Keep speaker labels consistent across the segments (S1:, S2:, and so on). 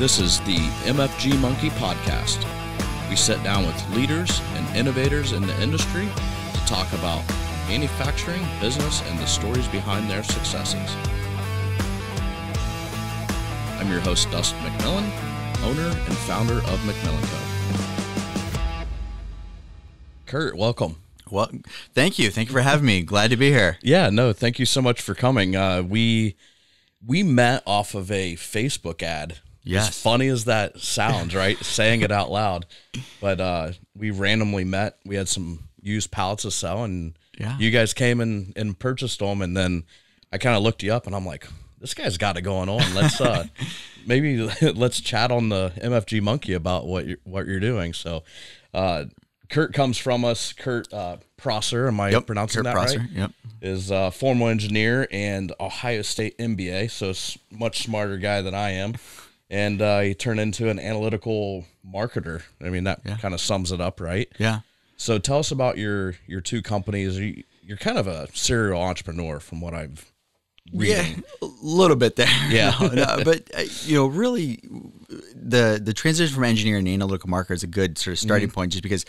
S1: This is the MFG Monkey Podcast. We sit down with leaders and innovators in the industry to talk about manufacturing, business, and the stories behind their successes. I'm your host, Dustin McMillan, owner and founder of McMillan Co. Kurt, welcome.
S2: Well, thank you. Thank you for having me. Glad to be here.
S1: Yeah, no, thank you so much for coming. Uh, we we met off of a Facebook ad
S2: Yes.
S1: As funny as that sounds, right? Saying it out loud. But uh, we randomly met. We had some used pallets to sell, and
S2: Yeah.
S1: you guys came and, and purchased them. And then I kind of looked you up, and I'm like, this guy's got it going on. Let's uh, maybe let's chat on the MFG Monkey about what you're, what you're doing. So, uh, Kurt comes from us. Kurt uh, Prosser, am I
S2: Yep,
S1: pronouncing
S2: Kurt
S1: that
S2: Prosser,
S1: right?
S2: yep.
S1: Is a formal engineer and Ohio State MBA, so much smarter guy than I am. And uh, he turned into an analytical marketer. I mean, that
S2: Yeah.
S1: kind of sums it up, right?
S2: Yeah.
S1: So tell us about your your two companies. You, you're kind of a serial entrepreneur, from what I've reading.
S2: Yeah, a little bit there.
S1: Yeah.
S2: No, no, but uh, you know, really, the the transition from engineering to analytical marketer is a good sort of starting
S1: Mm-hmm.
S2: point, just because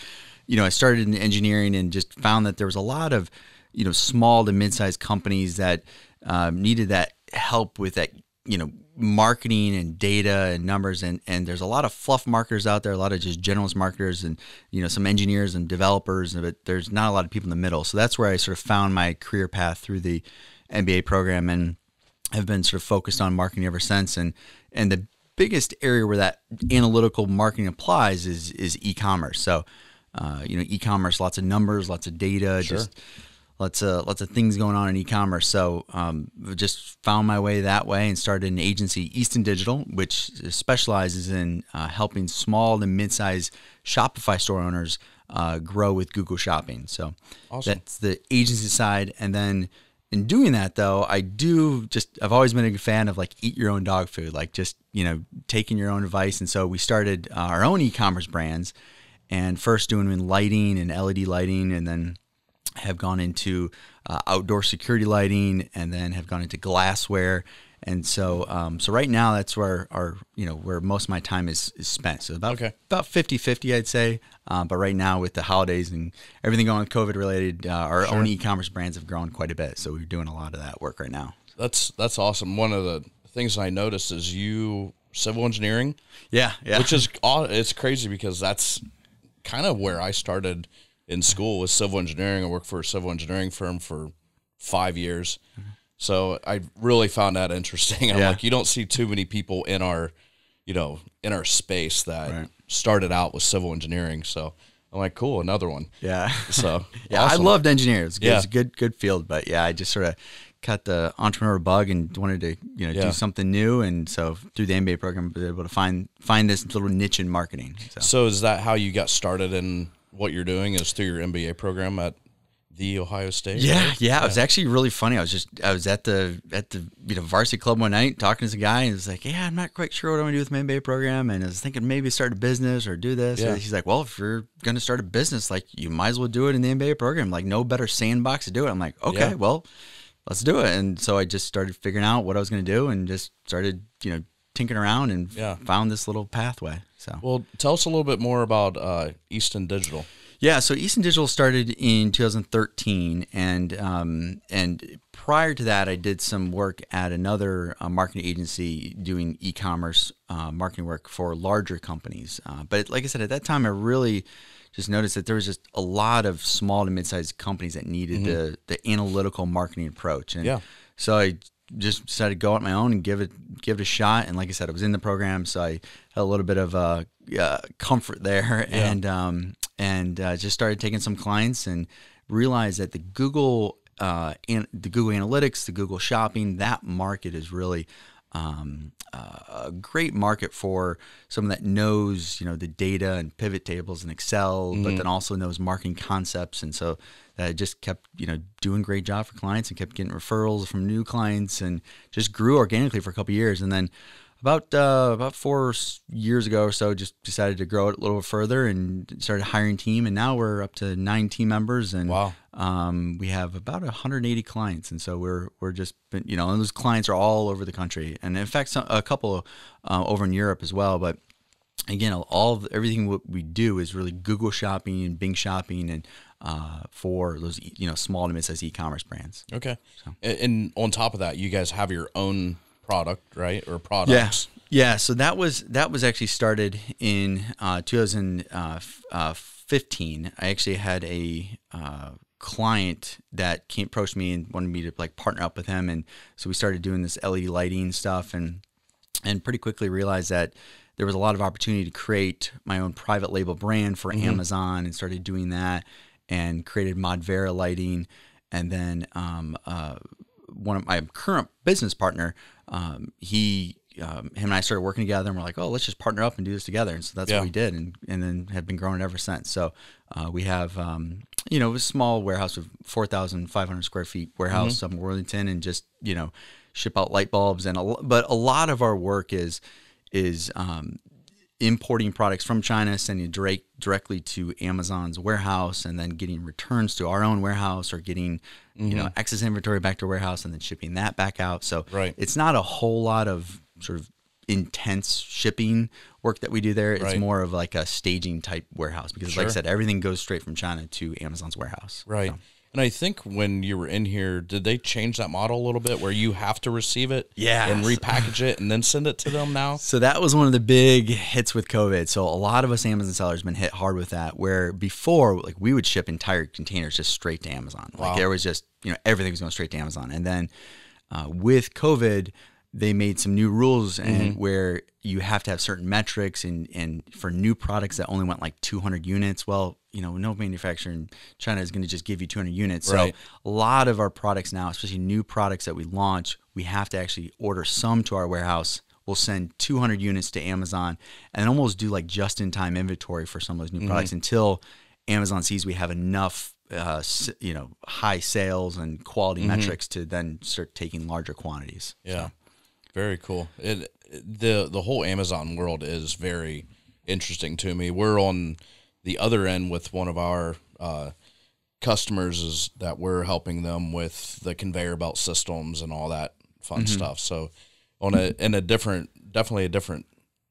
S2: you know I started in engineering and just found that there was a lot of you know small to mid sized companies that um, needed that help with that you know marketing and data and numbers and and there's a lot of fluff marketers out there a lot of just generalist marketers and you know some engineers and developers but there's not a lot of people in the middle. So that's where i sort of found my career path through the mba program and have been sort of focused on marketing ever since. And and the biggest area where that analytical marketing applies is is e-commerce. So uh, you know e-commerce lots of numbers lots of data just lots of lots of things going on in e-commerce. So um, just found my way that way and started an agency, Easton Digital, which specializes in uh, helping small to mid-sized Shopify store owners uh, grow with Google Shopping. So
S1: Awesome.
S2: that's the agency side, and then. In doing that though, I do just I've always been a fan of like eat your own dog food, like just, you know, taking your own advice. And so we started uh, our own e-commerce brands and first doing in lighting and LED lighting and then have gone into uh, outdoor security lighting and then have gone into glassware. And so um, so right now that's where our you know where most of my time is, is spent. So about
S1: Okay.
S2: about 50 50 i'd say. Um, but right now with the holidays and everything going covid related uh, our own e-commerce brands have grown quite a bit. So we're doing a lot of that work right now.
S1: That's that's awesome. One of the things I noticed is you civil engineering,
S2: yeah yeah.
S1: Which is it's crazy because that's kind of where I started in school with civil engineering. I worked for a civil engineering firm for five years, so I really found that interesting. I'm
S2: Yeah.
S1: like, you don't see too many people in our, you know, in our space that
S2: Right.
S1: started out with civil engineering. So I'm like, cool, another one.
S2: yeah
S1: So
S2: Yeah,
S1: awesome.
S2: I loved engineers. Good,
S1: Yeah.
S2: it's a good, good field. But yeah, I just sort of cut the entrepreneur bug and wanted to, you know,
S1: Yeah.
S2: do something new. And so through the MBA program, I was able to find find this little niche in marketing. So
S1: So is that how you got started in what you're doing? Is through your MBA program at the Ohio State?
S2: yeah,
S1: right?
S2: yeah, it was actually really funny. I was just I was at the at the you know varsity club one night talking to some guy and he's like, yeah, I'm not quite sure what I'm gonna do with my MBA program. And I was thinking maybe start a business or do this.
S1: Yeah.
S2: And he's like, well, if you're gonna start a business, like you might as well do it in the MBA program. Like no better sandbox to do it. I'm like, okay,
S1: Yeah.
S2: well, let's do it. And so I just started figuring out what I was going to do and just started, you know, tinkering around and
S1: Yeah.
S2: found this little pathway. So,
S1: Well, tell us a little bit more about uh, Easton Digital.
S2: yeah, so Easton Digital started in 2013 and um, and prior to that I did some work at another uh, marketing agency doing e-commerce uh, marketing work for larger companies. Uh, but like I said at that time I really just noticed that there was just a lot of small to mid-sized companies that needed the the analytical marketing approach. And
S1: Yeah.
S2: so I just decided to go on my own and give it give it a shot. And like I said, I was in the program, so I had a little bit of uh, uh, comfort there,
S1: Yeah.
S2: and um, and uh, just started taking some clients and realized that the Google uh, and the Google Analytics, the Google Shopping, that market is really um, uh, a great market for someone that knows you know the data and pivot tables and Excel, but then also knows marketing concepts, and so that just kept you know doing a great job for clients and kept getting referrals from new clients and just grew organically for a couple years, and then about uh, about four years ago or so, just decided to grow it a little further and started hiring team, and now we're up to nine team members, and
S1: Wow.
S2: Um, we have about 180 clients, and so we're we're just been, you know, and those clients are all over the country, and in fact, some, a couple uh, over in Europe as well, but again, all of everything what we do is really Google shopping and Bing shopping, and uh, for those you know small to mid-sized e-commerce brands.
S1: Okay. And, and on top of that, you guys have your own product, right? Or products.
S2: Yeah. So that was that was actually started in uh, 2015. I actually had a uh, client that came approached me and wanted me to like partner up with him, and so we started doing this LED lighting stuff, and and pretty quickly realized that there was a lot of opportunity to create my own private label brand for Amazon, and started doing that, and created Modvera lighting, and then um, uh, one of my current business partner, um, he, um, him and I started working together, and we're like, oh, let's just partner up and do this together. And so that's
S1: Yeah.
S2: what we did, and and then have been growing ever since. So uh, we have, um, you know, a small warehouse of four thousand five hundred square feet warehouse up in Worthington, and just you know, ship out light bulbs, and a, but a lot of our work is is um, importing products from China, sending direct, directly to Amazon's warehouse, and then getting returns to our own warehouse, or getting you know excess inventory back to warehouse, and then shipping that back out. So
S1: Right.
S2: it's not a whole lot of sort of intense shipping work that we do there. It's
S1: Right.
S2: more of like a staging type warehouse because, like I said, everything goes straight from China to Amazon's warehouse.
S1: Right.
S2: So-
S1: And I think when you were in here, did they change that model a little bit where you have to receive it
S2: Yes.
S1: and repackage it and then send it to them now?
S2: So that was one of the big hits with COVID. So a lot of us Amazon sellers been hit hard with that. Where before, like we would ship entire containers just straight to Amazon.
S1: Wow.
S2: Like there was just you know everything was going straight to Amazon. And then uh, with COVID, they made some new rules and mm-hmm. where you have to have certain metrics and and for new products that only went like 200 units. Well, you know, no manufacturer in China is going to just give you 200 units.
S1: Right.
S2: So a lot of our products now, especially new products that we launch, we have to actually order some to our warehouse. We'll send 200 units to Amazon and almost do like just in time inventory for some of those new mm-hmm. products until Amazon sees we have enough, uh, you know, high sales and quality mm-hmm. metrics to then start taking larger quantities.
S1: Yeah. Very cool. It the the whole Amazon world is very interesting to me. We're on the other end with one of our uh, customers is that we're helping them with the conveyor belt systems and all that fun stuff. So on a in a different definitely a different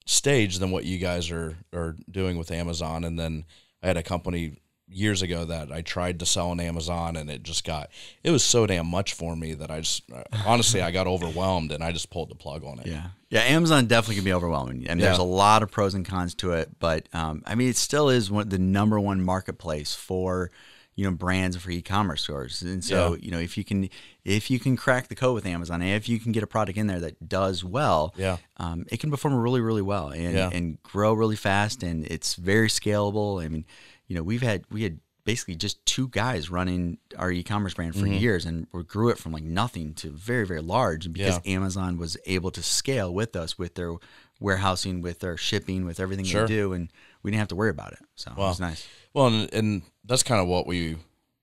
S1: stage than what you guys are are doing with Amazon and then I had a company years ago that I tried to sell on Amazon and it just got it was so damn much for me that I just honestly I got overwhelmed and I just pulled the plug on it.
S2: Yeah. Yeah. Amazon definitely can be overwhelming. I mean, there's a lot of pros and cons to it, but um, I mean, it still is one, the number one marketplace for, you know, brands for e-commerce stores. And so,
S1: Yeah.
S2: you know, if you can, if you can crack the code with Amazon, and if you can get a product in there that does well,
S1: Yeah.
S2: um, it can perform really, really well and,
S1: Yeah.
S2: and grow really fast. And it's very scalable. I mean, you know, we've had, we had, basically just two guys running our e-commerce brand for
S1: Mm-hmm.
S2: years and we grew it from like nothing to very very large and because Amazon was able to scale with us with their warehousing with their shipping with everything
S1: Sure.
S2: they do and we didn't have to worry about it so it was nice
S1: Well, and, and that's kind of what we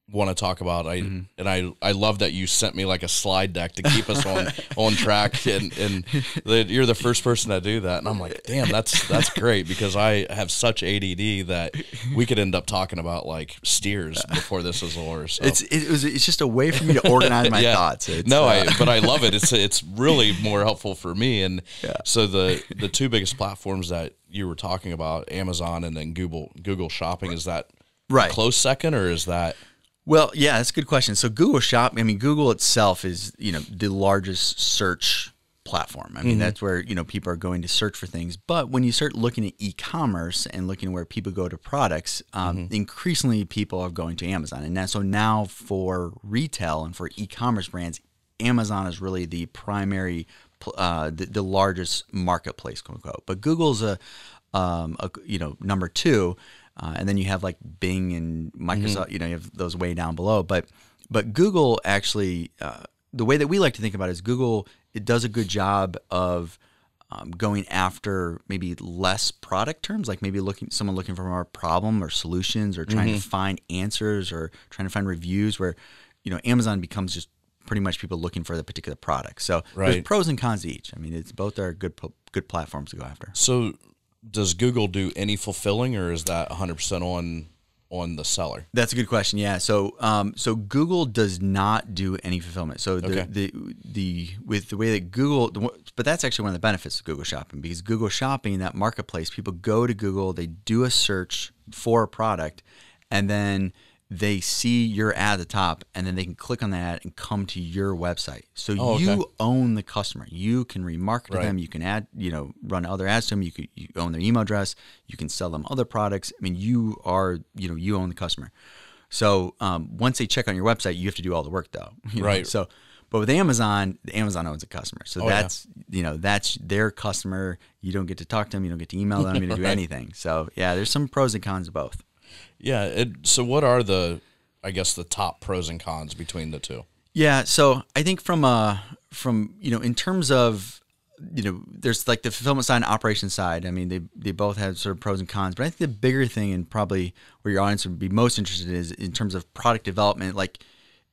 S1: want to talk about. I
S2: Mm-hmm.
S1: and I I love that you sent me like a slide deck to keep us on on track, and and that you're the first person to do that, and I'm like, damn, that's that's great because I have such ADD that we could end up talking about like steers before this is over. So.
S2: it's it was it's just a way for me to organize my
S1: Yeah.
S2: thoughts it's,
S1: no,
S2: uh,
S1: I but I love it. It's it's really more helpful for me. And so the the two biggest platforms that you were talking about, Amazon and then Google Google Shopping, is that
S2: Right.
S1: close second or is that
S2: Well, yeah, that's a good question. So Google Shop, I mean, Google itself is, you know, the largest search platform. I mean, that's where, you know, people are going to search for things. But when you start looking at e-commerce and looking where people go to products, um, increasingly people are going to Amazon. And that, so now for retail and for e-commerce brands, Amazon is really the primary, uh, the, the largest marketplace, quote unquote. But Google's a, um, a you know, number two. Uh, and then you have like Bing and Microsoft. You know, you have those way down below. But but Google actually, uh, the way that we like to think about it is Google. It does a good job of um, going after maybe less product terms, like maybe looking someone looking for more problem or solutions, or trying to find answers, or trying to find reviews. Where you know Amazon becomes just pretty much people looking for the particular product. So
S1: Right.
S2: there's pros and cons to each. I mean, it's both are good good platforms to go after.
S1: So, does Google do any fulfilling, or is that 100% on on the seller?
S2: That's a good question. Yeah. So, um, so Google does not do any fulfillment. So the,
S1: Okay.
S2: the the with the way that Google, the, but that's actually one of the benefits of Google Shopping because Google Shopping, that marketplace, people go to Google, they do a search for a product, and then they see your ad at the top, and then they can click on that ad and come to your website. So
S1: Oh, okay.
S2: you own the customer. You can remarket to
S1: Right.
S2: them. You can add, you know, run other ads to them. You could you own their email address. You can sell them other products. I mean, you are, you know, you own the customer. So um, once they check on your website, you have to do all the work though. you know?
S1: Right.
S2: So, but with Amazon, Amazon owns a customer. So
S1: Oh, yeah.
S2: that's you know that's their customer. You don't get to talk to them. You don't get to email them. You don't do
S1: Right.
S2: anything. So yeah, there's some pros and cons of both.
S1: Yeah. It, so, what are the, I guess, the top pros and cons between the two?
S2: Yeah, so I think from uh from you know in terms of you know there's like the fulfillment side and operation side. I mean they they both have sort of pros and cons, but I think the bigger thing and probably where your audience would be most interested in is in terms of product development, like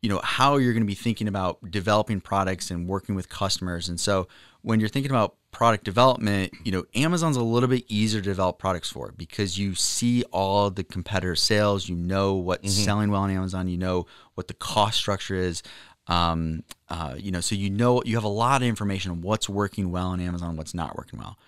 S2: you know how you're going to be thinking about developing products and working with customers. And so when you're thinking about product development, you know Amazon's a little bit easier to develop products for because you see all the competitor sales, you know what's selling well on Amazon, you know what the cost structure is. Um, uh, you know, so you know you have a lot of information on what's working well on Amazon, what's not working well.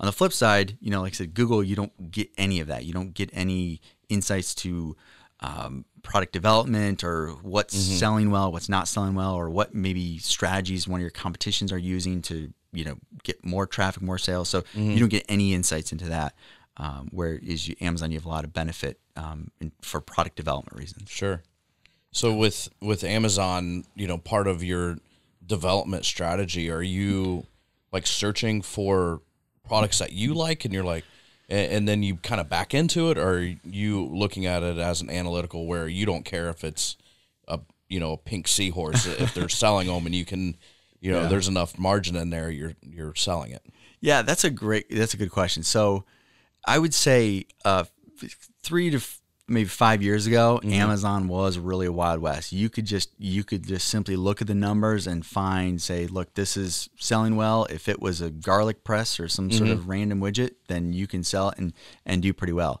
S2: On the flip side, you know, like I said, Google, you don't get any of that. You don't get any insights to um, product development or what's selling well, what's not selling well, or what maybe strategies one of your competitions are using to, you know, get more traffic, more sales. So you don't get any insights into that. Um, whereas you, Amazon, you have a lot of benefit um, in, for product development reasons.
S1: Sure. So with with Amazon, you know, part of your development strategy, are you like searching for products that you like, and you're like, and, and then you kind of back into it, or are you looking at it as an analytical where you don't care if it's a you know a pink seahorse if they're selling them, and you can, you know,
S2: Yeah.
S1: there's enough margin in there, you're you're selling it.
S2: Yeah, that's a great. That's a good question. So, I would say uh, three to f- maybe five years ago, Amazon was really a wild west. You could just you could just simply look at the numbers and find, say, look, this is selling well. If it was a garlic press or some sort of random widget, then you can sell it and and do pretty well.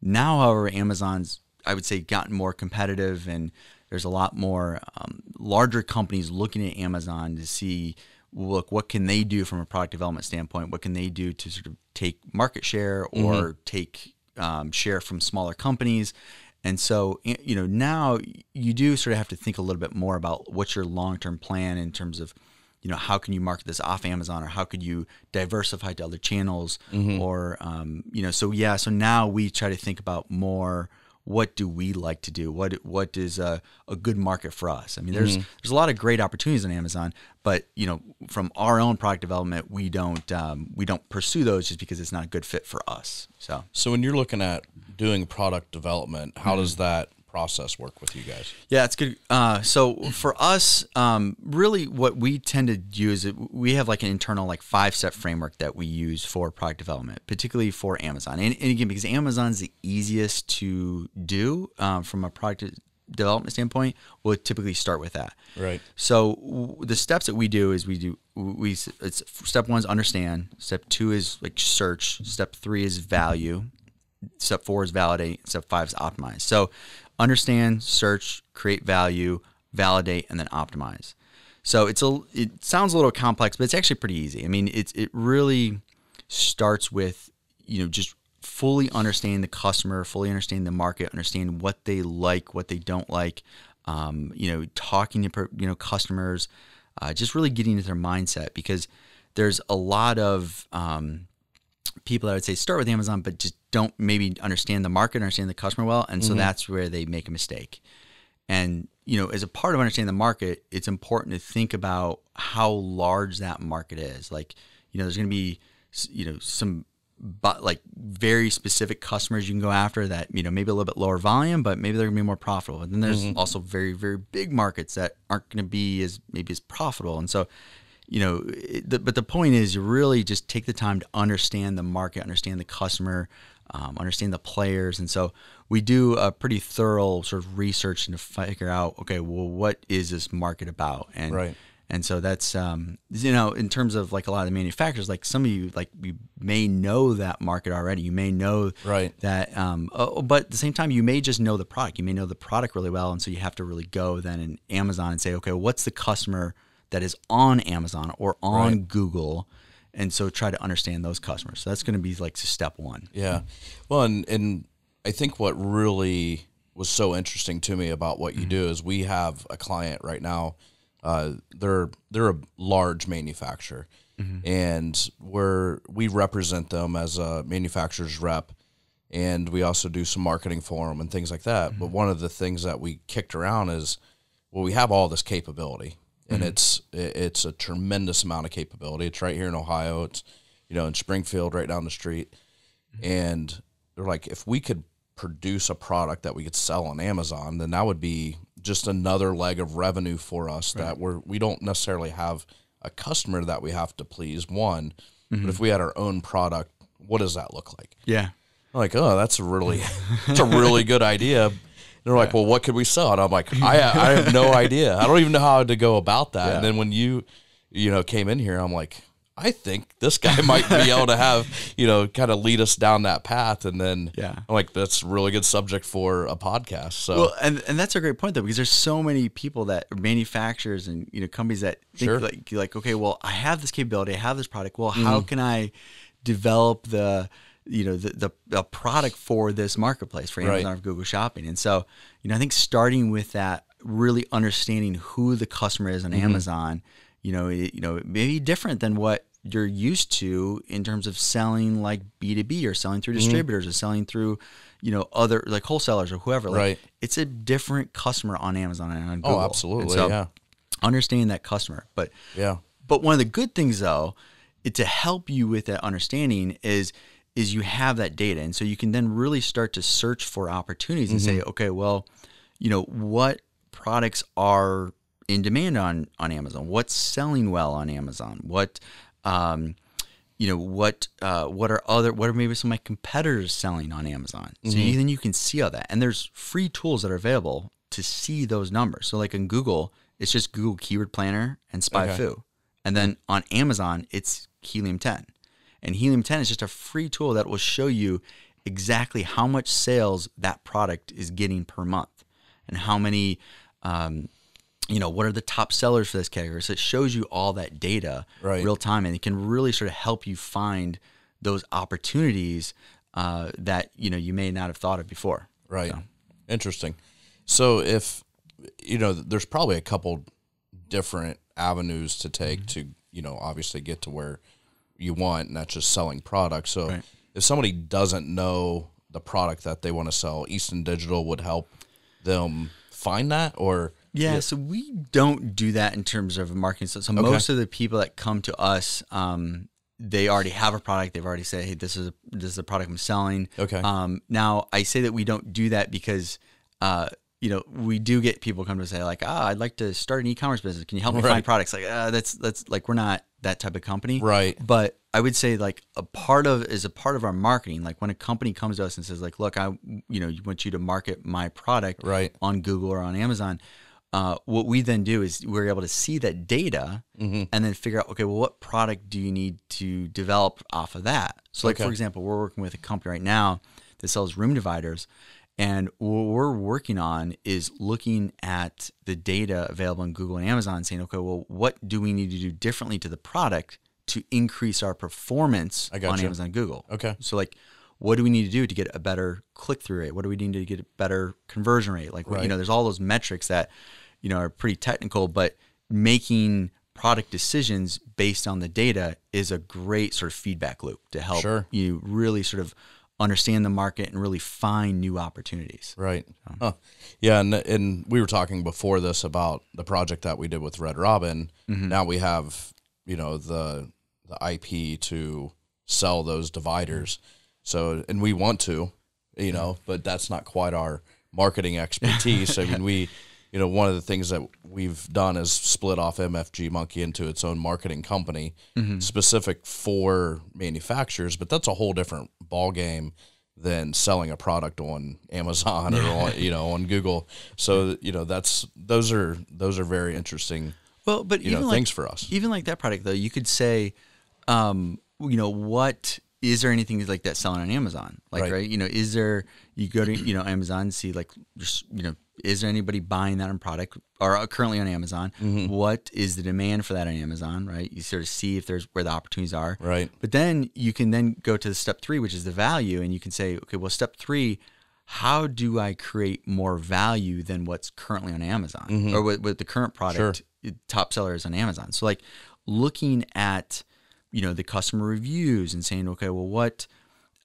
S2: Now, however, Amazon's I would say gotten more competitive, and there's a lot more um, larger companies looking at Amazon to see, look, what can they do from a product development standpoint? What can they do to sort of take market share or take um, share from smaller companies? And so, you know, now you do sort of have to think a little bit more about what's your long-term plan in terms of you know how can you market this off amazon or how could you diversify to other channels or um, you know so yeah so now we try to think about more what do we like to do? What what is a, a good market for us? I mean there's there's a lot of great opportunities on amazon but you know from our own product development we don't um, we don't pursue those just because it's not a good fit for us so.
S1: So when you're looking at doing product development, how does that process work with you guys?
S2: Yeah, it's good. Uh, so for us, um, really, what we tend to use, is we have like an internal like five step framework that we use for product development, particularly for Amazon. And, and again, because Amazon's the easiest to do um, from a product development standpoint, we'll typically start with that.
S1: Right.
S2: So w- the steps that we do is we do we it's step one is understand. Step two is like search. Step three is value. Step four is validate. Step five is optimize. So understand, search, create value, validate, and then optimize. So it's a it sounds a little complex, but it's actually pretty easy. I mean, it's it really starts with you know just fully understanding the customer, fully understanding the market, understanding what they like, what they don't like. Um, you know, talking to you know customers, uh, just really getting into their mindset because there's a lot of um, people I would say start with Amazon, but just don't maybe understand the market, understand the customer well, and so mm-hmm. that's where they make a mistake. And you know, as a part of understanding the market, it's important to think about how large that market is. Like, you know, there's going to be, you know, some but like very specific customers you can go after that you know maybe a little bit lower volume but maybe they're going to be more profitable and then there's mm-hmm. also very very big markets that aren't going to be as maybe as profitable and so you know it, the, but the point is you really just take the time to understand the market understand the customer um, understand the players and so we do a pretty thorough sort of research to figure out, okay, well, what is this market about? And
S1: Right.
S2: and so that's um, you know in terms of like a lot of the manufacturers, like some of you like you may know that market already. You may know
S1: Right.
S2: that, um, oh, but at the same time, you may just know the product. You may know the product really well, and so you have to really go then in Amazon and say, okay, what's the customer that is on Amazon or on
S1: Right.
S2: Google, and so try to understand those customers. So that's going to be like step one.
S1: Yeah. Well, and, and I think what really was so interesting to me about what you
S2: Mm-hmm.
S1: do is we have a client right now. Uh, they're they're a large manufacturer,
S2: Mm-hmm.
S1: and we're we represent them as a manufacturer's rep, and we also do some marketing for them and things like that.
S2: Mm-hmm.
S1: But one of the things that we kicked around is, well, we have all this capability, and
S2: Mm-hmm.
S1: it's it's a tremendous amount of capability. It's right here in Ohio. It's you know in Springfield, right down the street and they're like if we could produce a product that we could sell on Amazon then that would be just another leg of revenue for us that we're we don't necessarily have a customer that we have to please one but if we had our own product what does that look like
S2: Yeah.
S1: I'm like oh that's a really that's a really good idea they're like well what could we sell and I'm like I I have no idea I don't even know how to go about that and then when you you know came in here I'm like I think this guy might be able to have, you know, kind of lead us down that path. And then
S2: Yeah.
S1: I'm like, that's a really good subject for a podcast. So
S2: Well, and, and that's a great point though, because there's so many people that manufacturers and you know companies that think
S1: Sure.
S2: like like okay, well, I have this capability, I have this product. Well,
S1: Mm-hmm.
S2: how can I develop the you know the, the the product for this marketplace for
S1: Right.
S2: Amazon or Google Shopping? And so you know, I think starting with that, really understanding who the customer is on
S1: Mm-hmm.
S2: Amazon, you know, it, you know, maybe different than what you're used to in terms of selling like B2B or selling
S1: Mm-hmm.
S2: through distributors or selling through, you know, other like wholesalers or whoever. Like,
S1: Right.
S2: It's a different customer on Amazon and on Google.
S1: oh, absolutely.
S2: so
S1: yeah.
S2: Understanding that customer. But
S1: Yeah.
S2: but one of the good things though, it, to help you with that understanding is is you have that data, and so you can then really start to search for opportunities and say, okay, well, you know, what products are in demand on on Amazon? What's selling well on Amazon? What um, you know what uh, what are other what are maybe some of my competitors selling on Amazon? So you, then you can see all that, and there's free tools that are available to see those numbers. So like in Google, it's just Google Keyword Planner and SpyFu, and then on Amazon, it's Helium 10, and Helium 10 is just a free tool that will show you exactly how much sales that product is getting per month, and how many. Um, you know what are the top sellers for this category so it shows you all that data
S1: Right.
S2: real time and it can really sort of help you find those opportunities uh, that you know you may not have thought of before
S1: Right. Interesting. So if you know, there's probably a couple different avenues to take to, you know, obviously get to where you want, and that's just selling products. So
S2: Right.
S1: if somebody doesn't know the product that they want to sell, Easton Digital would help them find that or
S2: Yeah, so we don't do that in terms of marketing. So, so most of the people that come to us, um, they already have a product. They've already said, "Hey, this is a, this is a product I'm selling."
S1: Okay.
S2: Um, now I say that we don't do that because, uh, you know, we do get people come to say like, "Ah, I'd like to start an e-commerce business. Can you help me
S1: Right.
S2: find products?" Like, uh, that's that's like we're not that type of company,
S1: Right.
S2: But I would say like a part of is a part of our marketing. Like when a company comes to us and says like, "Look, I you know, want you to market my product,"
S1: Right.
S2: on Google or on Amazon. Uh, what we then do is we're able to see that data
S1: Mm-hmm.
S2: and then figure out, okay, well, what product do you need to develop off of that? So, like,
S1: Okay.
S2: for example, we're working with a company right now that sells room dividers. And what we're working on is looking at the data available on Google and Amazon, saying, okay, well, what do we need to do differently to the product to increase our performance on
S1: gotcha.
S2: Amazon and Google?
S1: Okay.
S2: So like, what do we need to do to get a better click through rate? What do we need to get a better conversion rate? Like, you know, there's all those metrics that, you know, are pretty technical, but making product decisions based on the data is a great sort of feedback loop to help
S1: Sure.
S2: you really sort of understand the market and really find new opportunities.
S1: Right. Huh. Yeah, and and we were talking before this about the project that we did with Red Robin. Mm-hmm. Now we have you know the the IP to sell those dividers. So and we want to, you know, but that's not quite our marketing expertise. I mean, we you know, one of the things that we've done is split off MFG Monkey into its own marketing company specific for manufacturers, but that's a whole different ball game than selling a product on Amazon or on, you know on Google. So you know that's those are those are very interesting.
S2: Well, but
S1: you know
S2: like,
S1: things for us.
S2: even like that product though, you could say, um, you know, what is there anything like that selling on Amazon? Like,
S1: Right.
S2: right. You know, is there you go to you know Amazon see like just you know is there anybody buying that on product or uh, currently on Amazon?
S1: Mm-hmm.
S2: What is the demand for that on Amazon? Right. You sort of see if there's where the opportunities are.
S1: Right.
S2: But then you can then go to the step three, which is the value, and you can say, okay, well, step three, how do I create more value than what's currently on Amazon or what, what the current product top seller is on Amazon? So like looking at you know the customer reviews and saying, okay, well, what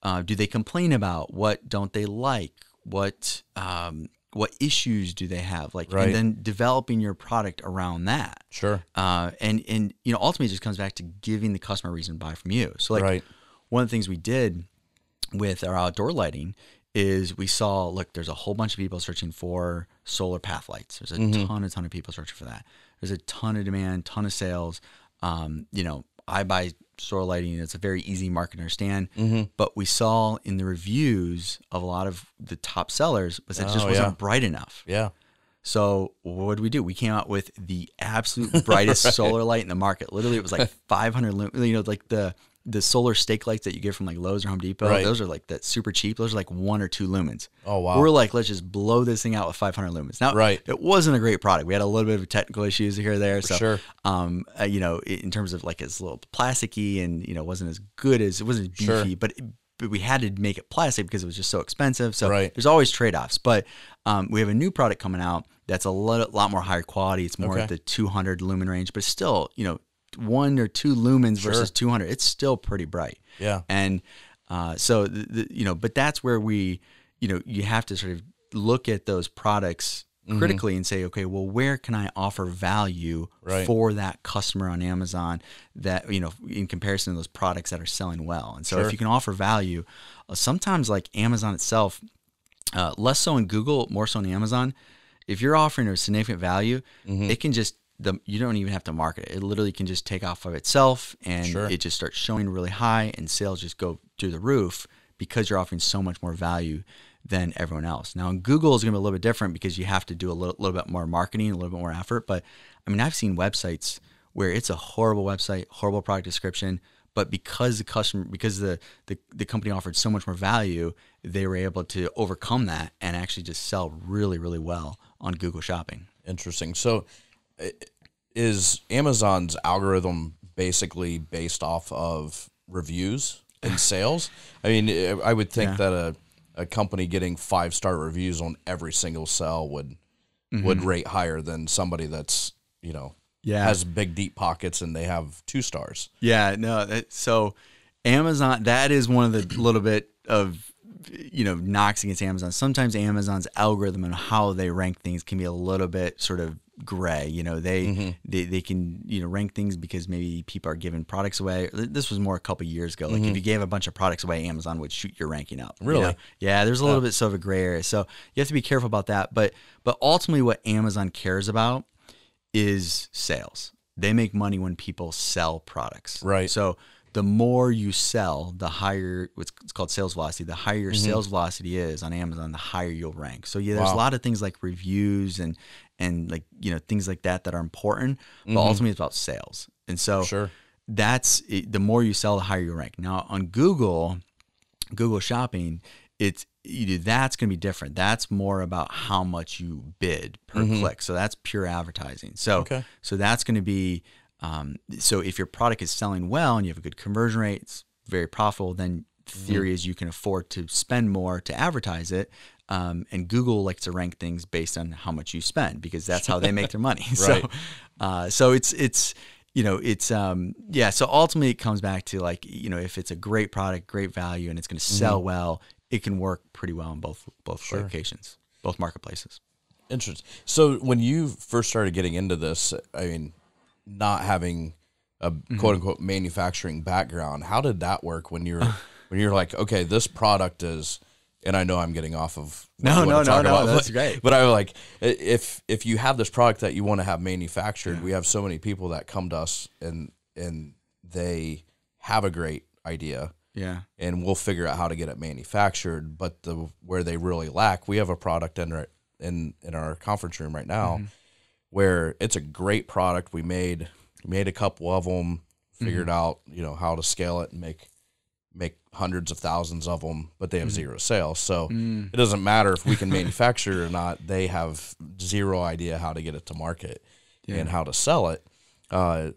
S2: uh, do they complain about? What don't they like? What um, what issues do they have? Like,
S1: Right.
S2: and then developing your product around that.
S1: Sure.
S2: Uh, and and you know, ultimately, it just comes back to giving the customer a reason to buy from you. So, like,
S1: Right.
S2: one of the things we did with our outdoor lighting is we saw, look, there's a whole bunch of people searching for solar path lights. There's a
S1: Mm-hmm.
S2: ton, a ton of people searching for that. There's a ton of demand, ton of sales. Um, you know, I buy solar lighting. It's a very easy market to understand.
S1: Mm-hmm.
S2: But we saw in the reviews of a lot of the top sellers was that it just
S1: Oh,
S2: wasn't
S1: yeah.
S2: bright enough.
S1: Yeah.
S2: So what did we do? We came out with the absolute brightest solar light in the market. Literally, it was like 500 lum- You know, like the the solar stake lights that you get from like Lowe's or Home Depot.
S1: Right.
S2: Those are like that super cheap. Those are like one or two lumens.
S1: Oh, wow.
S2: We're like, let's just blow this thing out with 500 lumens. Now,
S1: Right.
S2: it wasn't a great product. We had a little bit of technical issues here or there. So,
S1: sure.
S2: um, uh, you know, in terms of like it's a little plasticky and you know wasn't as good as it wasn't beefy,
S1: Sure.
S2: but. But we had to make it plastic because it was just so expensive. So
S1: Right.
S2: there's always trade offs. But um, we have a new product coming out that's a lot, lot more higher quality. It's more
S1: Okay.
S2: at the 200 lumen range, but still, you know, one or two lumens versus 200. It's still pretty bright.
S1: Yeah.
S2: And uh, so, the, the, you know, but that's where we, you know, you have to sort of look at those products
S1: Mm-hmm.
S2: critically and say, okay, well, where can I offer value
S1: Right.
S2: for that customer on Amazon that, you know, in comparison to those products that are selling well? And so
S1: Sure.
S2: if you can offer value, uh, sometimes like Amazon itself, uh, less so in Google, more so in Amazon. If you're offering a significant value,
S1: Mm-hmm.
S2: it can just the you don't even have to market it. It literally can just take off of itself, and
S1: Sure.
S2: it just starts showing really high, and sales just go through the roof because you're offering so much more value than everyone else. Now, in Google is going to be a little bit different because you have to do a little, little bit more marketing, a little bit more effort. But I mean, I've seen websites where it's a horrible website, horrible product description, but because the customer, because the, the the company offered so much more value, they were able to overcome that and actually just sell really, really well on Google Shopping.
S1: Interesting. So, i- is Amazon's algorithm basically based off of reviews and sales? I mean, I would think
S2: Yeah.
S1: that a, a company getting five star reviews on every single sell would would mm-hmm. rate higher than somebody that's you know
S2: Yeah.
S1: has big deep pockets and they have two stars.
S2: Yeah, no. That, so Amazon, that is one of the little bit of you know knocks against Amazon. Sometimes Amazon's algorithm and how they rank things can be a little bit sort of gray. You know, they mm-hmm. they, they can you know rank things because maybe people are giving products away. This was more a couple years ago. Like if mm-hmm. you gave a bunch of products away, Amazon would shoot your ranking up. you
S1: Really?
S2: know? Yeah, there's a oh. little bit sort of a gray area. So you have to be careful about that. But but ultimately, what Amazon cares about is sales. They make money when people sell products.
S1: Right.
S2: So the more you sell, the higher what's called sales velocity. The higher your mm-hmm. sales velocity is on Amazon, the higher you'll rank. So yeah, there's
S1: Wow.
S2: a lot of things like reviews and and like you know things like that that are important, but mm-hmm. ultimately it's about sales. And so
S1: Sure.
S2: that's it, the more you sell, the higher you rank. Now on Google, Google Shopping, it's you know, that's going to be different. That's more about how much you bid per mm-hmm. click. So that's pure advertising. So
S1: Okay.
S2: so that's going to be um, so if your product is selling well and you have a good conversion rate, it's very profitable. Then mm-hmm. theory is you can afford to spend more to advertise it. Um, and Google likes to rank things based on how much you spend because that's how they make their money.
S1: Right.
S2: So, uh, so it's it's you know it's um yeah. So ultimately it comes back to like you know if it's a great product, great value, and it's going to sell well, it can work pretty well in both both locations, both marketplaces.
S1: Interesting. So when you first started getting into this, I mean, not having a
S2: Mm-hmm.
S1: quote unquote manufacturing background, how did that work when you're when you're like, okay, this product is and I know I'm getting off of
S2: No, no, no, no,
S1: about,
S2: that's
S1: but-
S2: great.
S1: But I was like if if you have this product that you want to have manufactured, we have so many people that come to us and and they have a great idea
S2: Yeah.
S1: and we'll figure out how to get it manufactured. But the where they really lack, we have a product in our in in our conference room right now, mm-hmm. where it's a great product. We made made a couple of them, figured mm-hmm. out you know how to scale it and make hundreds of thousands of them, but they have zero sales. So it doesn't matter if we can manufacture or not. They have zero idea how to get it to market and how to sell it. Uh,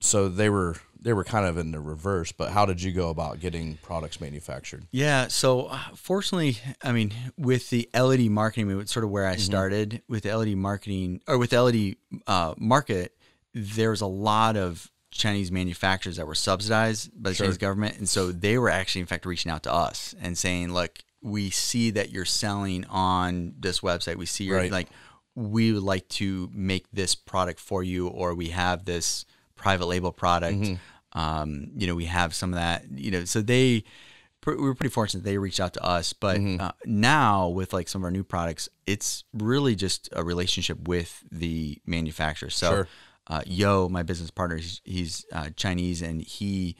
S1: so they were they were kind of in the reverse. But how did you go about getting products manufactured?
S2: Yeah. So, uh, fortunately, I mean, with the LED marketing, it's sort of where I started with LED marketing or with LED uh, market. There was a lot of Chinese manufacturers that were subsidized by the Chinese government, and so they were actually, in fact, reaching out to us and saying, "Look, we see that you're selling on this website. We see you're
S1: Right.
S2: like, we would like to make this product for you, or we have this private label product. Um, you know, we have some of that. You know, so they we were pretty fortunate they reached out to us. But uh, now with like some of our new products, it's really just a relationship with the manufacturer. So,
S1: Sure.
S2: Uh, Yo, my business partner, he's, he's uh, Chinese and he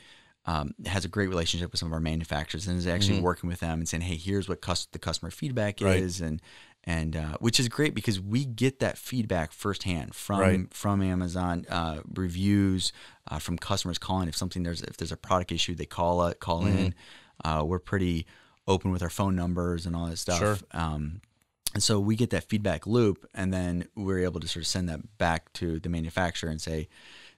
S2: um, has a great relationship with some of our manufacturers and is actually working with them and saying, "Hey, here's what cus- the customer feedback
S1: Right.
S2: is," and and uh, which is great because we get that feedback firsthand from
S1: Right.
S2: from Amazon uh, reviews, uh, from customers calling if something there's if there's a product issue, they call it call
S1: Mm-hmm.
S2: in. Uh, we're pretty open with our phone numbers and all that stuff.
S1: Sure.
S2: Um, and so we get that feedback loop, and then we're able to sort of send that back to the manufacturer and say,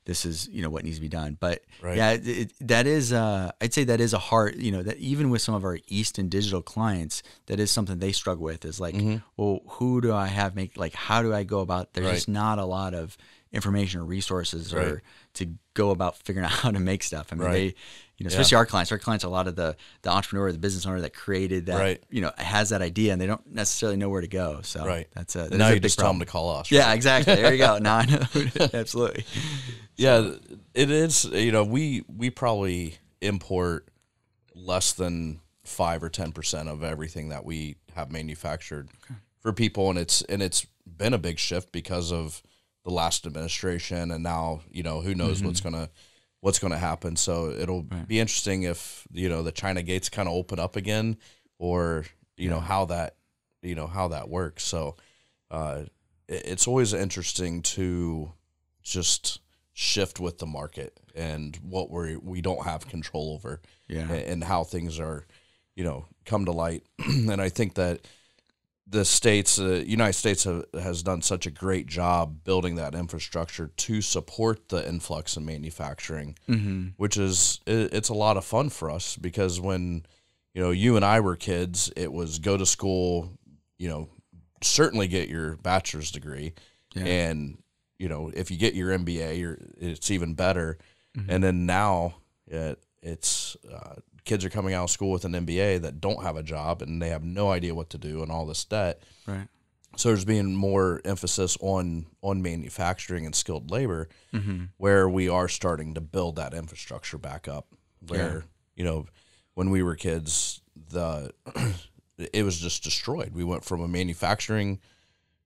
S2: "This is you know what needs to be done." But
S1: Right.
S2: yeah, it, it- that is uh, I'd say that is a hard you know that even with some of our Easton digital clients, that is something they struggle with. Is like, well, who do I have make like how do I go about? There's
S1: Mm-hmm. Right.
S2: just not a lot of information or resources
S1: Right.
S2: or to go about figuring out how to make stuff. I mean, they, you know, especially our clients. Our clients, are a lot of the the entrepreneur, the business owner that created that,
S1: Right.
S2: you know, has that idea, and they don't necessarily know where to go. So
S1: Right.
S2: that's a that
S1: now you
S2: big
S1: just tell
S2: problem.
S1: them to call us.
S2: Yeah, exactly. There you go. Now I know. Absolutely.
S1: Yeah, it is. You know, we we probably import less than five or ten percent of everything that we have manufactured for people, and it's and it's been a big shift because of the last administration, and now you know who knows what's mm-hmm. gonna what's gonna happen. So it'll be interesting if you know the China gates kind of open up again, or you know how that you know how that works. So uh, it- it's always interesting to just shift with the market and what we we don't have control over
S2: Yeah.
S1: a- and, how things are you know come to light and i think that the states uh, united states have, has done such a great job building that infrastructure to support the influx in manufacturing
S2: Mm-hmm.
S1: which is it, it's a lot of fun for us because when you know you and i were kids it was go to school you know certainly get your bachelor's degree
S2: Yeah.
S1: and you know if you get your mba you're, it's even better
S2: Mm-hmm.
S1: and then now it, it's uh, kids are coming out of school with an mba that don't have a job and they have no idea what to do and all this debt
S2: Right.
S1: so there's being more emphasis on on manufacturing and skilled labor
S2: Mm-hmm.
S1: where we are starting to build that infrastructure back up where you know when we were kids the it was just destroyed we went from a manufacturing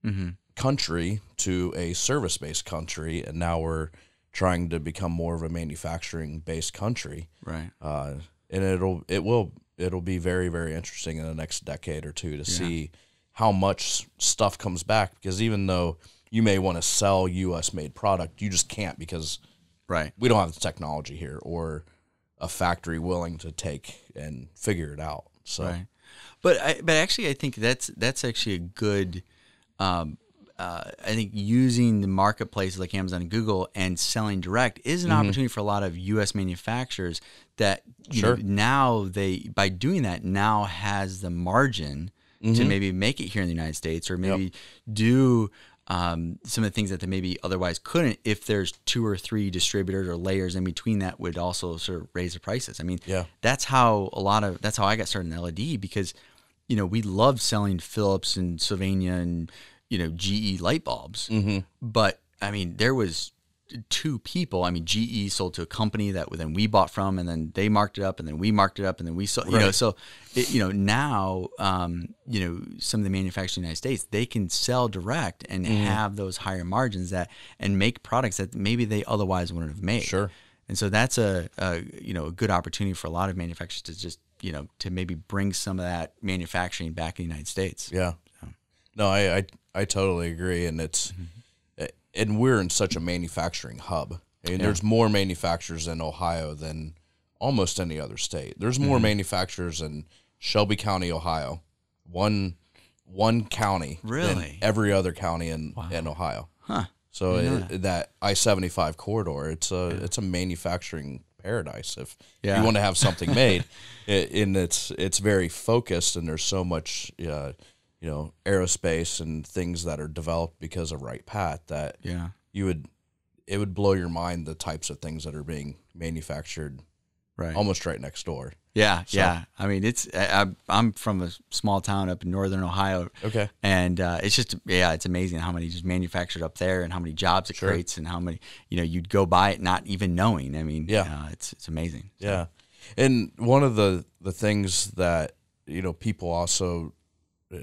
S2: Mm-hmm.
S1: country to a service based country and now we're trying to become more of a manufacturing based country
S2: Right.
S1: uh, and it'll it will it'll be very very interesting in the next decade or two to see how much stuff comes back because even though you may want to sell U.S. made product, you just can't because
S2: Right.
S1: we don't have the technology here or a factory willing to take and figure it out. So
S2: Right. But I, but actually, I think that's that's actually a good. Um, uh, I think using the marketplaces like Amazon and Google and selling direct is an opportunity for a lot of U.S. manufacturers that you
S1: Sure.
S2: know, now they by doing that now has the margin to maybe make it here in the United States or maybe do um, some of the things that they maybe otherwise couldn't if there's two or three distributors or layers in between that would also sort of raise the prices. I mean,
S1: Yeah.
S2: that's how a lot of that's how I got started in LED because you know we love selling Philips and Sylvania and you know GE light bulbs,
S1: Mm-hmm.
S2: but I mean there was two people. I mean GE sold to a company that then we bought from, and then they marked it up, and then we marked it up, and then we sold. You know, so it, you know now um, you know some of the manufacturers in the United States they can sell direct and
S1: Mm-hmm.
S2: have those higher margins that and make products that maybe they otherwise wouldn't have made.
S1: Sure.
S2: and so that's a, a you know a good opportunity for a lot of manufacturers to just you know to maybe bring some of that manufacturing back in the United States.
S1: Yeah. No, I, I I totally agree, and it's mm-hmm. eh, and we're in such a manufacturing hub. And there's more manufacturers in Ohio than almost any other state. There's more mm-hmm. manufacturers in Shelby County, Ohio, one one county than
S2: Really?
S1: every other county in in Ohio.
S2: Huh.
S1: So it, that I seventy five corridor, it's a it's a manufacturing paradise. If
S2: Yeah.
S1: you want to have something made, it, and it's it's very focused, and there's so much, uh, you know, aerospace and things that are developed because of Wright Patt that
S2: Yeah.
S1: you would it would blow your mind the types of things that are being manufactured
S2: Right.
S1: almost right next door.
S2: Yeah, yeah. I mean, it's I, I'm from a small town up in northern Ohio.
S1: Okay.
S2: And uh, it's just yeah, it's amazing how many just manufactured up there, and how many jobs it creates, and how many you know you'd go by it not even knowing. I mean,
S1: Yeah.
S2: uh, it's it's amazing.
S1: Yeah, and one of the the things that you know people also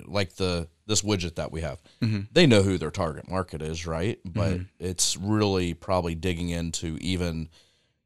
S1: like the this widget that we have, mm-hmm. they know who their target market is, right? Mm-hmm. But it's really probably digging into even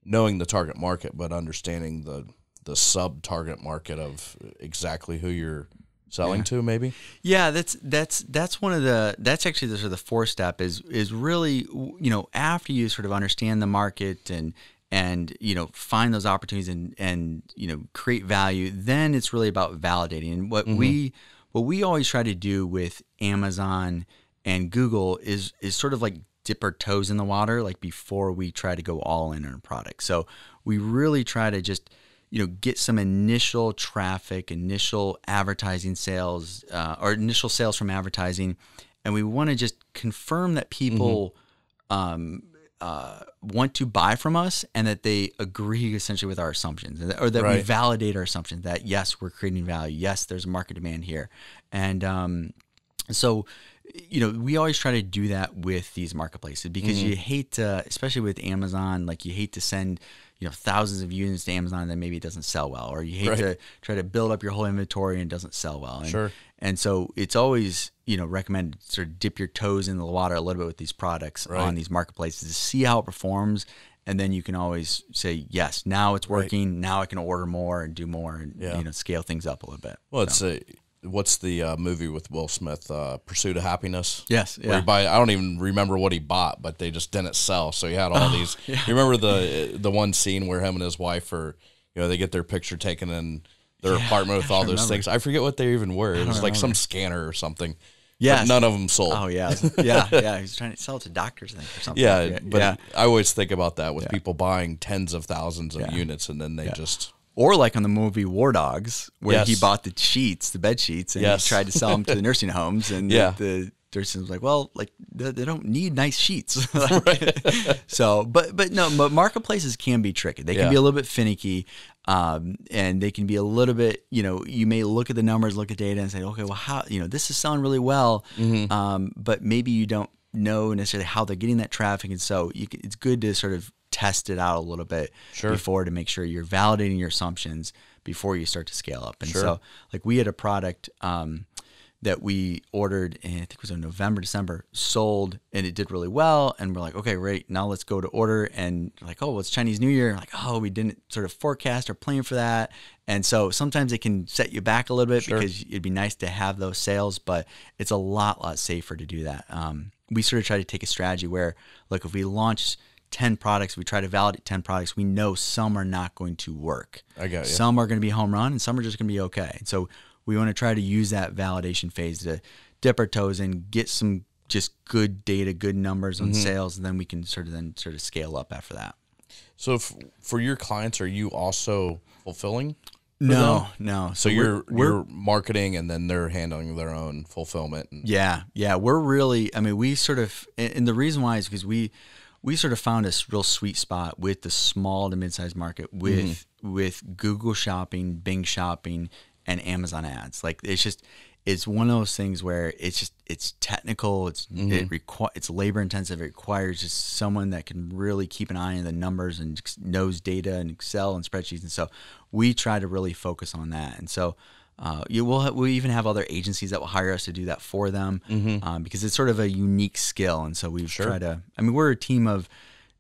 S1: knowing the target market, but understanding the the sub target market of exactly who you're selling to, maybe.
S2: Yeah, that's that's that's one of the that's actually the sort of the fourth step is is really you know after you sort of understand the market and and you know find those opportunities and and you know create value, then it's really about validating. And what mm-hmm. we what we always try to do with Amazon and Google is is sort of like dip our toes in the water like before we try to go all in on a product. So we really try to just you know get some initial traffic, initial advertising sales, uh, or initial sales from advertising, and we want to just confirm that people um, uh, want to buy from us and that they agree essentially with our assumptions, or that we validate our assumptions that yes, we're creating value, yes, there's market demand here, and um, so you know we always try to do that with these marketplaces because you hate to especially with amazon like you hate to send you know thousands of units to amazon and then maybe it doesn't sell well or you hate
S1: Right.
S2: to try to build up your whole inventory and it doesn't sell well and,
S1: Sure.
S2: and so it's always you know recommended to sort of dip your toes in the water a little bit with these products
S1: Right.
S2: on these marketplaces to see how it performs and then you can always say yes now it's working now i can order more and do more and
S1: Yeah.
S2: you know scale things up a little bit
S1: Well, it's a what's the uh, movie with Will Smith, uh, Pursuit of Happyness?
S2: Yes,
S1: Where
S2: yeah.
S1: buy, I don't even remember what he bought, but they just didn't sell. So he had all these. You remember the the one scene where him and his wife are, you know, they get their picture taken in their apartment with all those
S2: remember.
S1: things. I forget what they even were. It was like some scanner or something.
S2: Yeah,
S1: none of them sold.
S2: Oh yeah, yeah, yeah. He's trying to sell it to doctors, I think, or something.
S1: Yeah, but
S2: yeah.
S1: I always think about that with people buying tens of thousands of
S2: Yeah.
S1: units and then they just
S2: Or like on the movie War Dogs, where he bought the sheets, the bed sheets, and
S1: Yes.
S2: he tried to sell them to the nursing homes, and
S1: Yeah.
S2: the, the nursing was like, "Well, like they, they don't need nice sheets." Like, so, but but no, but marketplaces can be tricky. They can
S1: Yeah.
S2: be a little bit finicky, um, and they can be a little bit. You know, you may look at the numbers, look at data, and say, "Okay, well, how you know this is selling really well,"
S1: Mm-hmm.
S2: um, but maybe you don't know necessarily how they're getting that traffic, and so you, it's good to sort of test it out a little bit
S1: Sure.
S2: before to make sure you're validating your assumptions before you start to scale up. And
S1: Sure.
S2: so, like we had a product um, that we ordered, in, I think it was in November, December, sold, and it did really well. And we're like, okay, great, now let's go to order. And like, oh, well, it's Chinese New Year. Like, oh, we didn't sort of forecast or plan for that. And so sometimes it can set you back a little bit
S1: Sure.
S2: because it'd be nice to have those sales, but it's a lot, lot safer to do that. Um, we sort of try to take a strategy where, look, if we launch 10 products, we try to validate 10 products, we know some are not going to work.
S1: I got you.
S2: Some are going to be home run and some are just going to be okay. And so we want to try to use that validation phase to dip our toes in, get some just good data, good numbers on
S1: Mm-hmm.
S2: sales, and then we can sort of then sort of scale up after that.
S1: So for your clients, are you also fulfilling?
S2: No,
S1: them?
S2: no.
S1: So
S2: we're-
S1: you're
S2: we're
S1: you're marketing and then they're handling their own fulfillment.
S2: Yeah, yeah, we're really. I mean, we sort of, and and the reason why is because we we sort of found a real sweet spot with the small to mid-sized market mm-hmm. with with Google Shopping, Bing Shopping, and Amazon ads. Like it's just it's one of those things where it's just it's technical. It's mm-hmm. it requi- it's labor intensive. It requires just someone that can really keep an eye on the numbers and knows data and Excel and spreadsheets. And so we try to really focus on that. And so. Uh, you will ha- we even have other agencies that will hire us to do that for them um, because it's sort of a unique skill, and so we've tried to. I mean, we're a team of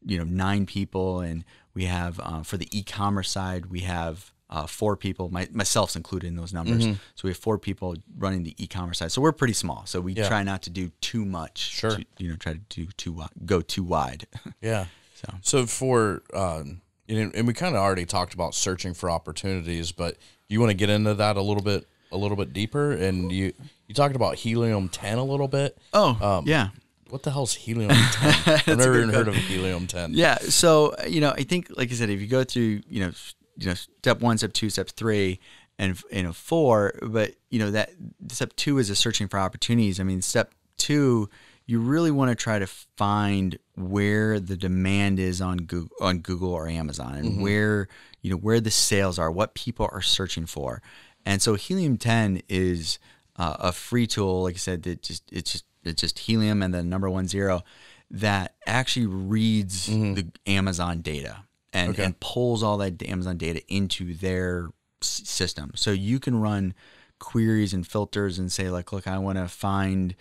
S2: you know nine people, and We have uh, for the e-commerce side, we have uh, four people, my, myself's included in those numbers.
S1: Mm-hmm.
S2: So we have four people running the e-commerce side. So we're pretty small. So we
S1: Yeah.
S2: try not to do too much.
S1: Sure.
S2: to, you know, try to do too wi- go too wide.
S1: Yeah.
S2: So.
S1: So for um, you know, and we kind of already talked about searching for opportunities, but you want to get into that a little bit, a little bit deeper, and you you talked about helium ten a little bit.
S2: oh,
S1: Um,
S2: yeah.
S1: What the hell's helium ten? I've never even heard of helium ten.
S2: Yeah. So you know, I think, like I said, if you go through, you know, you know, step one, step two, step three, and you know, four, but you know that step two is a searching for opportunities. I mean, step two, you really want to try to find where the demand is on Google, on Google or Amazon, and where you know where the sales are, what people are searching for, and so Helium 10 is uh, a free tool. Like I said, that just it's just it's just Helium and then number one zero that actually reads the Amazon data and,
S1: Okay.
S2: and pulls all that Amazon data into their s- system. So you can run queries and filters and say like, look, I want to find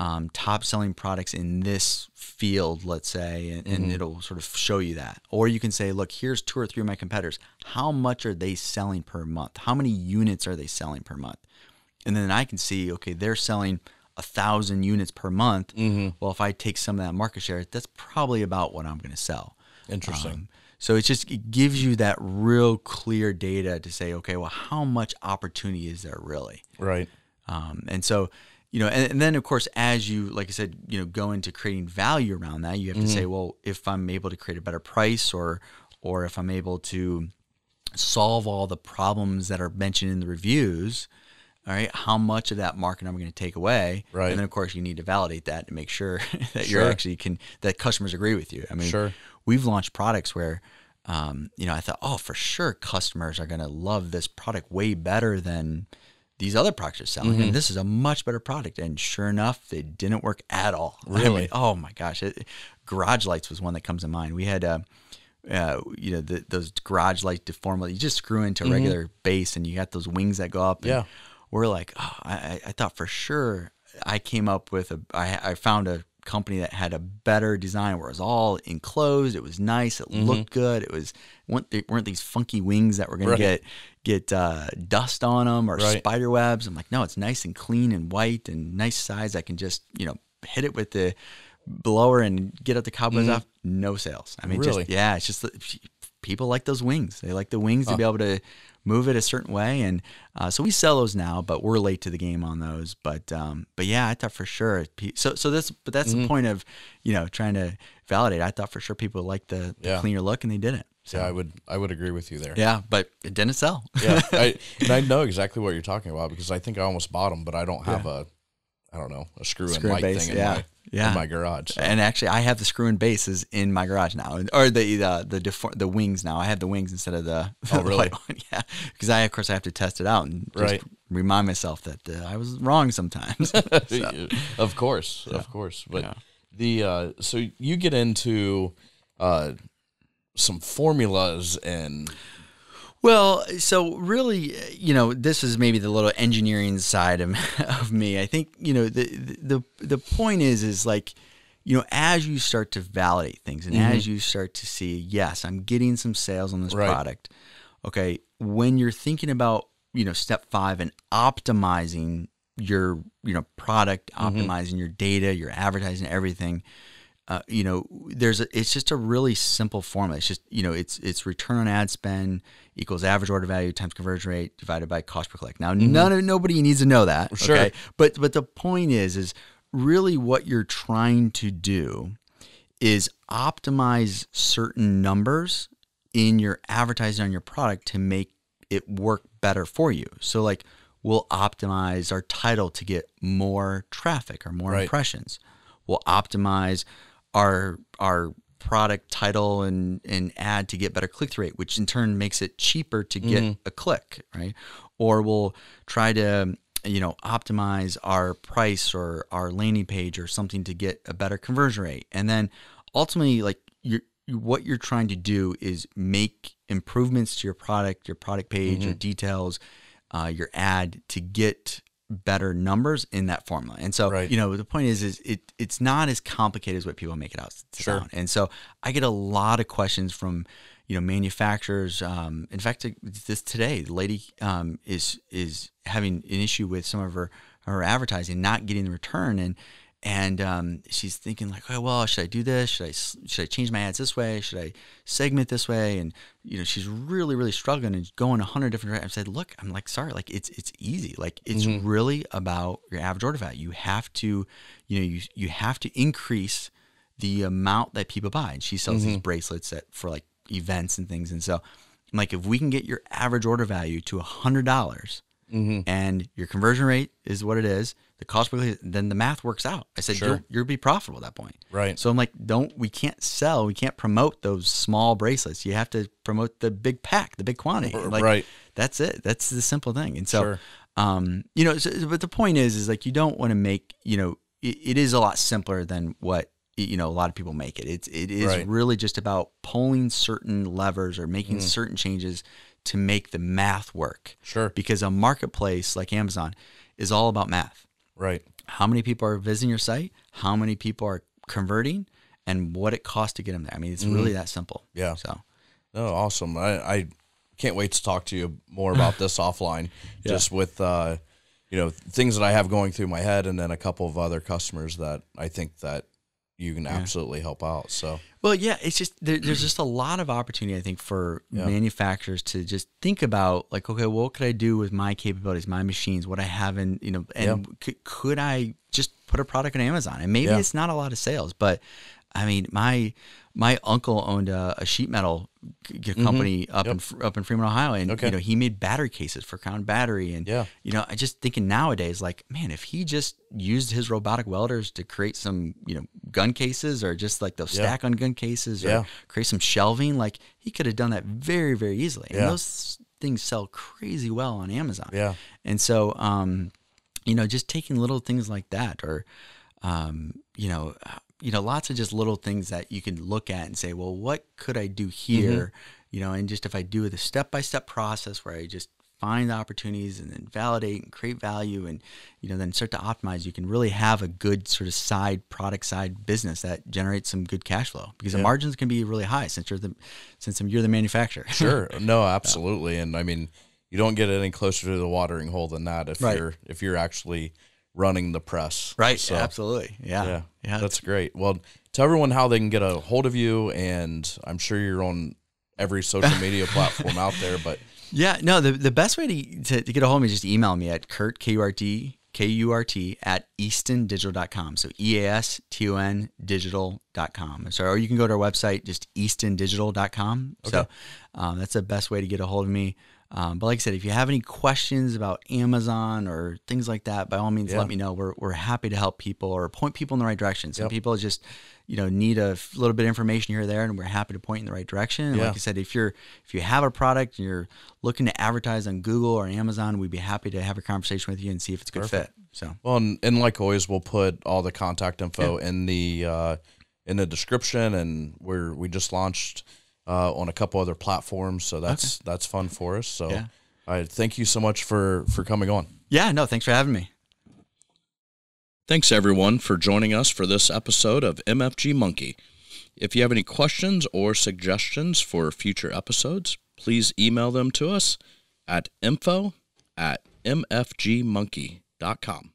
S2: um, top selling products in this field, let's say, and, and it'll sort of show you that. Or you can say, look, here's two or three of my competitors. How much are they selling per month? How many units are they selling per month? And then I can see, okay, they're selling a thousand units per month. Well, if I take some of that market share, that's probably about what I'm going to sell.
S1: Interesting.
S2: Um, so it just it gives you that real clear data to say, okay, well, how much opportunity is there really?
S1: right.
S2: Um, and so, you know, and, and then of course, as you, like I said, you know, go into creating value around that, you have to say, well, if I'm able to create a better price, or or if I'm able to solve all the problems that are mentioned in the reviews, all right, how much of that market am I going to take away?
S1: Right.
S2: And then of course you need to validate that to make sure that you're actually can that customers agree with you. I mean,
S1: Sure.
S2: we've launched products where um, you know, I thought, oh, for sure, customers are going to love this product way better than these other products are selling.
S1: Mm-hmm.
S2: And this is a much better product. And sure enough, it didn't work at all. I mean,
S1: Really?
S2: oh my gosh. It, garage lights was one that comes to mind. We had, uh, uh, you know, the, those garage light deformable, you just screw into a regular base and you got those wings that go up. and
S1: Mm-hmm. Yeah.
S2: We're like, oh, I, I- I thought for sure I came up with a, I, I found a company that had a better design where it was all enclosed. It was nice. It looked good. It was, weren't, they weren't these funky wings that were going
S1: Mm-hmm. Right.
S2: to get, get uh, dust on them or
S1: Right.
S2: spider webs. I'm like, no, it's nice and clean and white and nice size. I can just, you know, hit it with the blower and get up the cobwebs off. No sales. I mean,
S1: Mm-hmm. Really?
S2: just, yeah, it's just people like those wings. They like the wings to be able to move it a certain way. And uh, so we sell those now, but we're late to the game on those. But, um, but yeah, I thought for sure. So, so that's, but that's
S1: Mm-hmm.
S2: the point of, you know, trying to validate. I thought for sure people liked the, the
S1: Yeah.
S2: cleaner look and they didn't. So,
S1: Yeah, I would I would agree with you there.
S2: yeah, but it didn't sell.
S1: yeah, I, and I know exactly what you're talking about because I think I almost bought them, but I don't have a, I don't know, a screw and
S2: Screw and
S1: light
S2: base,
S1: thing in
S2: yeah.
S1: my
S2: Yeah.
S1: in my garage. so.
S2: And actually, I have the screw and bases in my garage now, or the the the, defor- the wings now. I have the wings instead of the,
S1: Oh,
S2: the
S1: really?
S2: white one. Yeah, because I of course I have to test it out and just
S1: Right.
S2: remind myself that uh, I was wrong sometimes.
S1: of course, of course. But
S2: Yeah.
S1: the uh, so you get into uh, some formulas and
S2: Well, so really, you know, this is maybe the little engineering side of, of me. I think, you know, the, the the point is is like, you know, as you start to validate things and as mm-hmm. you start to see, yes, I'm getting some sales on this
S1: Right.
S2: product. Okay, when you're thinking about, you know, step 5 and optimizing your, you know, product, mm-hmm. optimizing your data, your advertising, everything, uh, you know, there's a, it's just a really simple formula. It's just, you know, it's it's return on ad spend equals average order value times conversion rate divided by cost per click. Now, none of nobody needs to know that.
S1: Sure.
S2: Okay? But but the point is, is really what you're trying to do is optimize certain numbers in your advertising on your product to make it work better for you. So like we'll optimize our title to get more traffic or more
S1: Right.
S2: impressions. We'll optimize our our product title and, and ad to get better click through rate, which in turn makes it cheaper to get a click, right? Or we'll try to you know optimize our price or our landing page or something to get a better conversion rate. And then ultimately like you're what you're trying to do is make improvements to your product, your product page, your details, uh, your ad to get better numbers in that formula. And so,
S1: Right.
S2: you know, the point is, is it it's not as complicated as what people make it out to
S1: Sure.
S2: sound. And so, I get a lot of questions from, you know, manufacturers. Um, in fact, this today, the lady um, is is having an issue with some of her her advertising not getting the return, and and um, she's thinking like, oh well, should I do this? Should I should I change my ads this way? Should I segment this way? And you know, she's really really struggling and going a hundred different. directions. I said, look, I'm like, sorry, like it's it's easy. Like it's mm-hmm. really about your average order value. You have to, you know, you you have to increase the amount that people buy. And she sells these mm-hmm. bracelets that for like events and things. And so, I'm like, if we can get your average order value to a hundred dollars, mm-hmm. and your conversion rate is what it is, the cost per then the math works out. I said,
S1: Sure.
S2: you'll, you'll be profitable at that point.
S1: Right.
S2: So I'm like, don't, we can't sell, we can't promote those small bracelets. You have to promote the big pack, the big quantity. Like,
S1: right.
S2: That's it. That's the simple thing. And so,
S1: Sure.
S2: um, you know, so, but the point is, is like, you don't want to make, you know, it, it is a lot simpler than what, you know, a lot of people make it. It's, it is
S1: Right.
S2: really just about pulling certain levers or making
S1: Mm.
S2: certain changes to make the math work
S1: Sure.
S2: because a marketplace like Amazon is all about math.
S1: Right.
S2: How many people are visiting your site? How many people are converting? And what it costs to get them there. I mean, it's really that simple.
S1: Mm-hmm. Yeah.
S2: So,
S1: No, awesome. I, I can't wait to talk to you more about this offline. Just with uh, you know things that I have going through my head, and then a couple of other customers that I think that you can absolutely help out. So
S2: well, yeah, it's just there, there's just a lot of opportunity, I think, for manufacturers to just think about like, okay, well, what could I do with my capabilities, my machines, what I have in, you know, and c- could I just put a product on Amazon? And maybe
S1: Yeah.
S2: it's not a lot of sales, but I mean, my my uncle owned a, a sheet metal g- g- company up in up in Fremont, Ohio, and
S1: Mm-hmm. Okay.
S2: you know he made battery cases for Crown Battery, and
S1: Yeah.
S2: you know I just thinking nowadays, like man, if he just used his robotic welders to create some you know gun cases or just like those
S1: Yeah.
S2: stack on gun cases or
S1: Yeah.
S2: create some shelving, like he could have done that very very easily, and those things sell crazy well on Amazon.
S1: Yeah.
S2: And so, um, you know, just taking little things like that, or, um, you know, you know, lots of just little things that you can look at and say, well, what could I do mm-hmm. here? You know, and just if I do the step by step process where I just find the opportunities and then validate and create value and you know then start to optimize you can really have a good sort of side product side business that generates some good cash flow because the margins can be really high since you're the since you're the manufacturer.
S1: Sure, no, absolutely, and I mean you don't get any closer to the watering hole than that if
S2: Right.
S1: you're if you're actually running the press.
S2: right
S1: So,
S2: absolutely yeah
S1: Yeah,
S2: yeah
S1: that's great. Well, tell everyone how they can get a hold of you, and I'm sure you're on every social media platform out there. But
S2: Yeah, no, the, the best way to, to, to get a hold of me is just email me at Kurt, K U R T, K U R T, at eastondigital.com. So E A S T O N digital.com. So, or you can go to our website, just eastondigital.com. So, um, that's the best way to get a hold of me. Um, but like I said, if you have any questions about Amazon or things like that, by all means,
S1: Yeah.
S2: let me know. We're, we're happy to help people or point people in the right direction. Some people just, you know, need a little bit of information here or there, and we're happy to point in the right direction. And
S1: Yeah.
S2: like I said, if you're if you have a product and you're looking to advertise on Google or Amazon, we'd be happy to have a conversation with you and see if it's a good fit. So
S1: well, and, and like always, we'll put all the contact info in the uh, in the description, and we're we just launched uh, on a couple other platforms, so that's that's fun for us. So,
S2: Yeah.
S1: I thank you so much for for coming on.
S2: yeah, no, thanks for having me.
S1: Thanks everyone for joining us for this episode of MFG Monkey. If you have any questions or suggestions for future episodes, please email them to us at info at mfgmonkey.com.